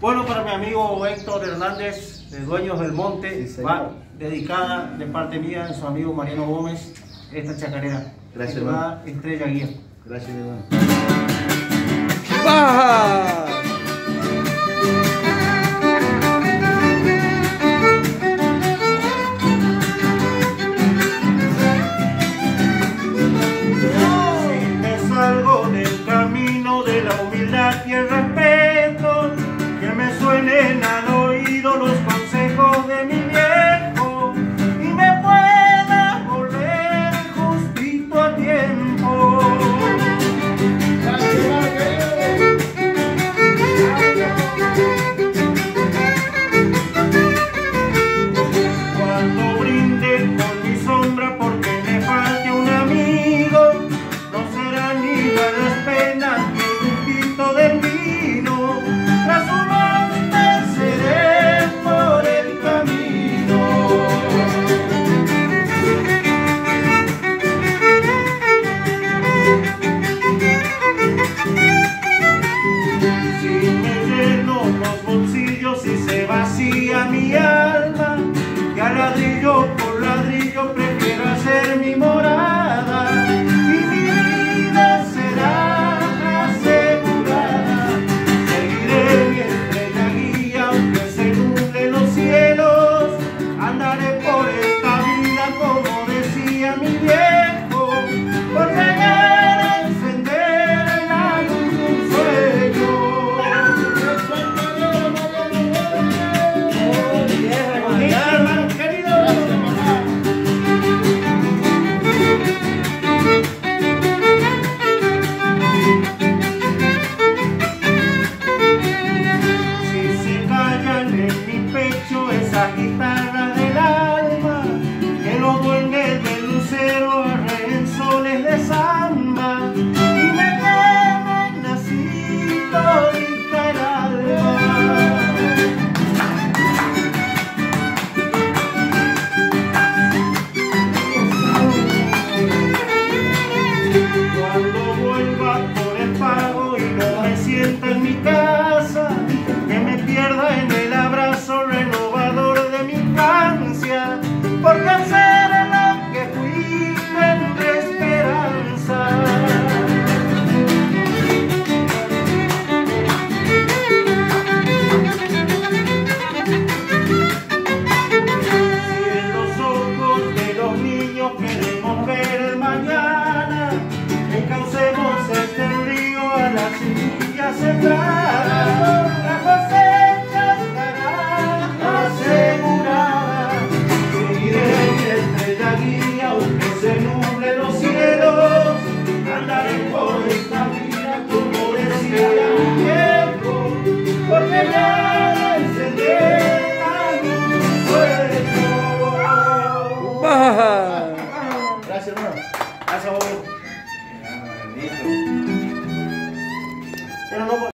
Bueno, para mi amigo Héctor Hernández, de Dueños del Monte, va dedicada de parte mía, de su amigo Mariano Gómez, esta chacarera. Gracias, hermano. Estrella Guía. Gracias, hermano. yeah. sembrada, la cosecha estará asegurada. Seguiré mi estrella guía, aunque se nuble los cielos, andaré por esta vida como decía mi tiempo, porque ya encendé a mi cuerpo. Baja. Gracias, hermano. Gracias, abuelo. Pero no